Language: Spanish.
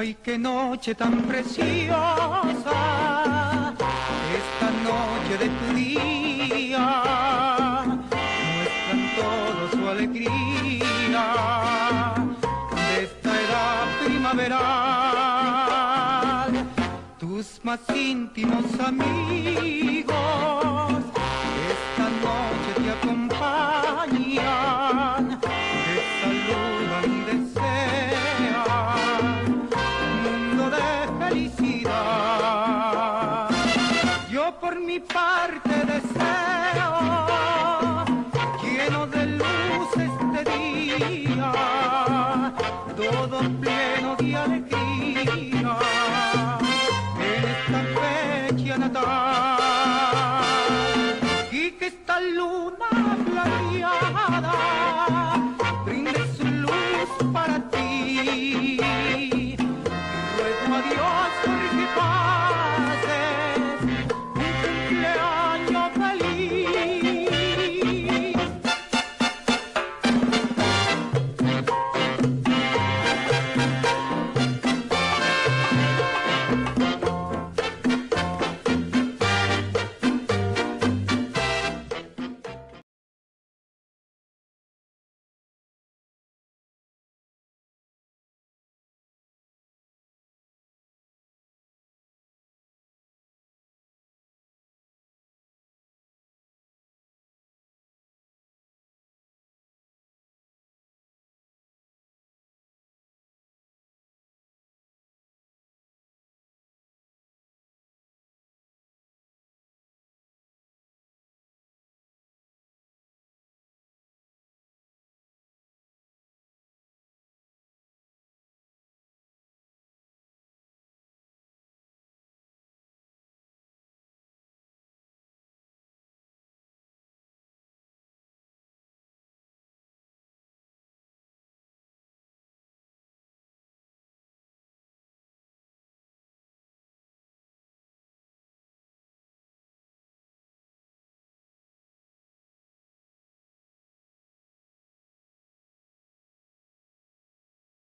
qué noche tan preciosa, esta noche de tu día, muestran todo su alegría de esta edad primaveral. Tus más íntimos amigos, esta noche te acompañan, por mi parte deseo, lleno de luz este día, todos plenos de alegría, en esta fecha natal, y que esta luna plateada